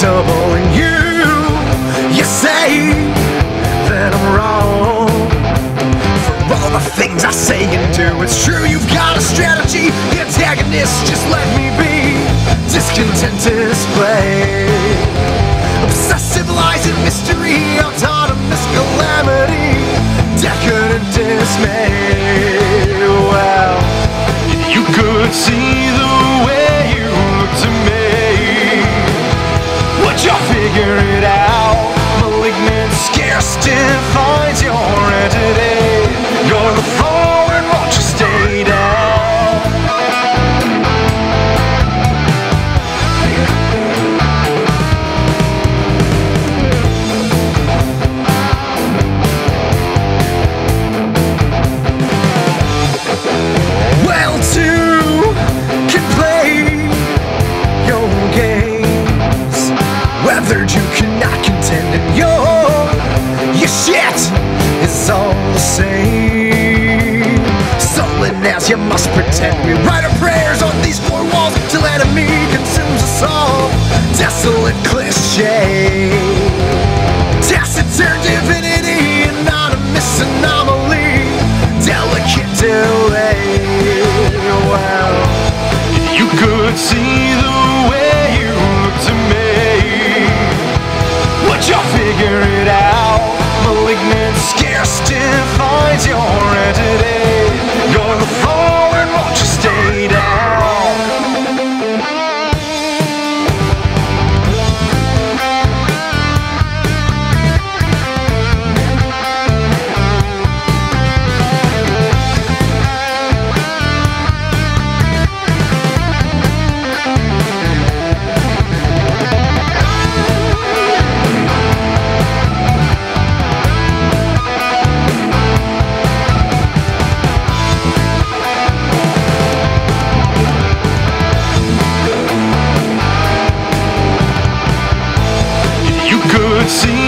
double and you, you say that I'm wrong. For all the things I say and do, it's true you've got a strategy. The antagonist, just let me be. Discontent display. Obsessive lies and mystery, autonomous calamity. Decadent dismay. Well, you could see tethered, you cannot contend, and your, your shit is all the same. Sullen as you must pretend, we write our prayers on these four walls till enemy consumes us all. Desolate cliche, taciturn divinity, anonymous anomaly, delicate delay. Well, you could see. sim